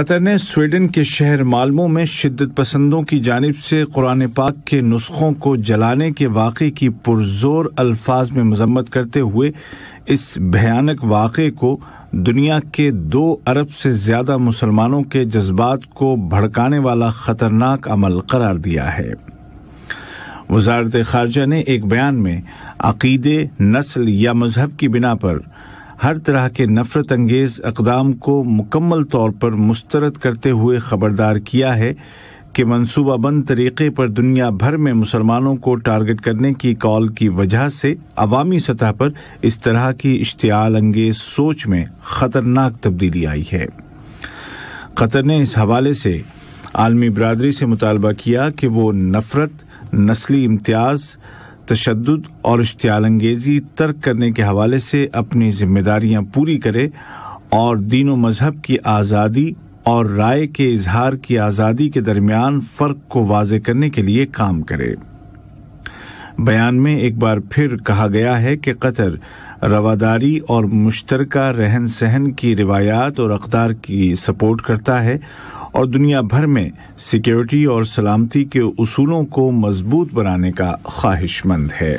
Qatar ने Sweden के शहर मालमो में शिद्दत पसंदों की जानब से कुरान पाक के नुस्खों को जलाने के वाक़े की पुरजोर अल्फाज में मजम्मत करते हुए इस भयानक वाक़े को दुनिया के दो अरब से ज़्यादा मुसलमानों के जज्बात को भड़काने वाला खतरनाक अमल करार दिया है। वजारत खारजा ने एक बयान में, अकीदे, नस्ल या मज़हब की बिना पर हर तरह के नफरत अंगेज अकदाम को मुकम्मल तौर पर मुस्तरद करते हुए खबरदार किया है कि मनसूबाबंद तरीके पर दुनिया भर में मुसलमानों को टारगेट करने की कॉल की वजह से अवामी सतह पर इस तरह की इश्तियाल अंगेज सोच में खतरनाक तब्दीली आई है। कतर ने इस हवाले से आलमी बरदरी से मुतालबा किया कि वो नफरत, नस्ली इम्तियाज़ तशद और इश्तियालंगेजी तर्क करने के हवाले से अपनी जिम्मेदारियाँ पूरी करे और दीन मज़हब की आज़ादी और राय के इजहार की आज़ादी के दरमियान फ़र्क को वाजे करने के लिए काम करे। बयान में एक बार फिर कहा गया है कि कतर, रवादारी और मुश्तरका रहन सहन की रिवायात और अकदार की सपोर्ट करता है और दुनिया भर में सिक्योरिटी और सलामती के उसूलों को मज़बूत बनाने का ख्वाहिशमंद है।